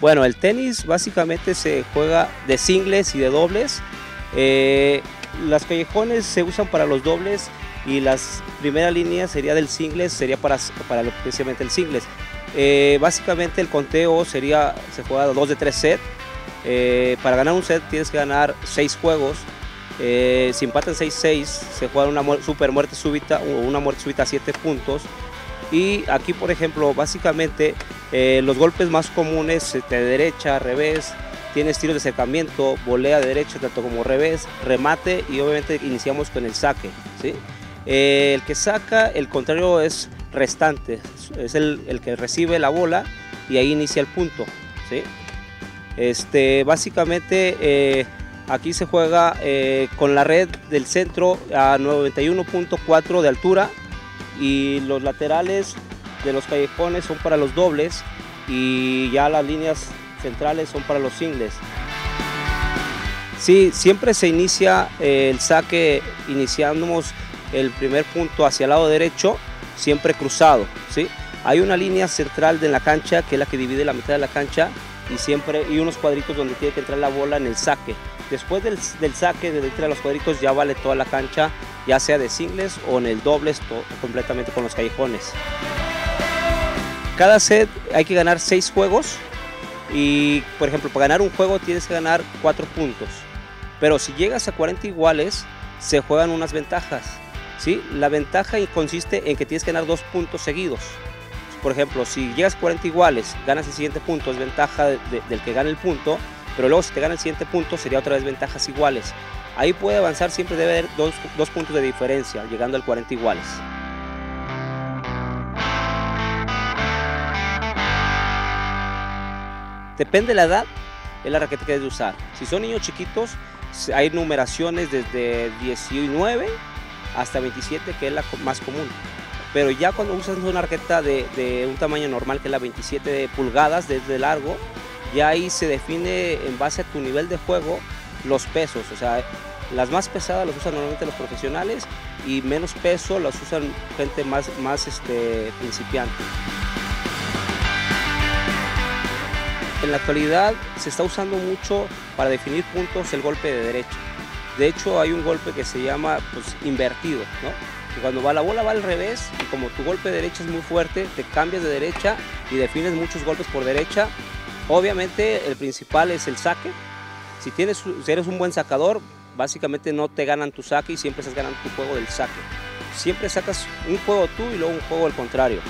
Bueno, el tenis básicamente se juega de singles y de dobles. Eh, las callejones se usan para los dobles y la primera línea sería del singles, sería para, para el singles. Eh, básicamente el conteo sería, se juega dos de tres sets. Eh, para ganar un set tienes que ganar seis juegos. Eh, si empatan 6-6, se juega una super muerte súbita o una muerte súbita a 7 puntos. Y aquí, por ejemplo, básicamente los golpes más comunes de derecha, revés, tiene estilos de acercamiento, volea de derecha tanto como revés, remate y obviamente iniciamos con el saque. Eh, el que saca, el contrario es restante, es el, que recibe la bola y ahí inicia el punto. Este, básicamente eh, aquí se juega eh, con la red del centro a 91.4 de altura y los laterales de los callejones son para los dobles y ya las líneas centrales son para los singles. Sí, siempre se inicia el saque, iniciamos el primer punto hacia el lado derecho, siempre cruzado. ¿sí? Hay una línea central de la cancha que es la que divide la mitad de la cancha y siempre y unos cuadritos donde tiene que entrar la bola en el saque. Después del, saque, de entre los cuadritos ya vale toda la cancha, ya sea de singles o en el dobles completamente con los callejones. Cada set hay que ganar seis juegos y, por ejemplo, para ganar un juego tienes que ganar cuatro puntos. Pero si llegas a 40 iguales, se juegan unas ventajas. ¿sí? La ventaja consiste en que tienes que ganar dos puntos seguidos. Por ejemplo, si llegas a 40 iguales, ganas el siguiente punto, es ventaja del que gana el punto, pero luego si te gana el siguiente punto sería otra vez ventajas iguales. Ahí puede avanzar, siempre debe haber dos, dos puntos de diferencia, llegando al 40 iguales. Depende de la edad, es la raqueta que debes usar. Si son niños chiquitos, hay numeraciones desde 19 hasta 27, que es la más común. Pero ya cuando usas una raqueta de, un tamaño normal, que es la 27 pulgadas desde largo, ya ahí se define en base a tu nivel de juego los pesos. O sea, las más pesadas las usan normalmente los profesionales y menos peso las usan gente más, más este, principiante. En la actualidad se está usando mucho para definir puntos el golpe de derecha. De hecho, hay un golpe que se llama pues, invertido, ¿no? cuando va la bola va al revés y como tu golpe de derecha es muy fuerte, te cambias de derecha y defines muchos golpes por derecha. Obviamente el principal es el saque. Si, tienes, si eres un buen sacador, básicamente no te ganan tu saque y siempre estás ganando tu juego del saque. Siempre sacas un juego tú y luego un juego al contrario.